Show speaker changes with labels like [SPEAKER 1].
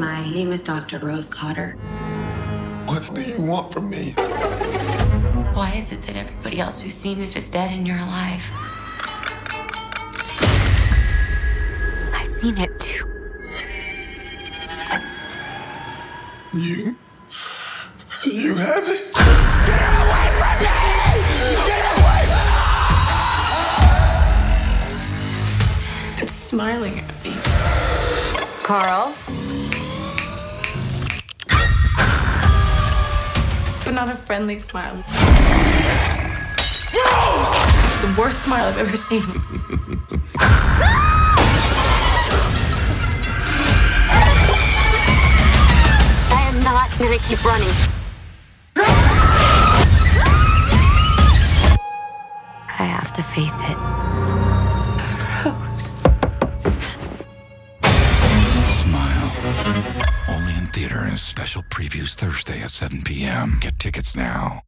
[SPEAKER 1] My name is Dr. Rose Cotter.
[SPEAKER 2] What do you want from me?
[SPEAKER 1] Why is it that everybody else who's seen it is dead and you're alive? I've seen it too.
[SPEAKER 2] You. You have it? Get away from me! Get away from me!
[SPEAKER 1] It's smiling at me.
[SPEAKER 3] Carl?
[SPEAKER 1] Not a friendly smile. The worst smile I've ever seen.
[SPEAKER 3] I am not gonna keep running. I have to face it.
[SPEAKER 1] Rose.
[SPEAKER 4] Smile. Theater and special previews Thursday at 7 p.m. Get tickets now.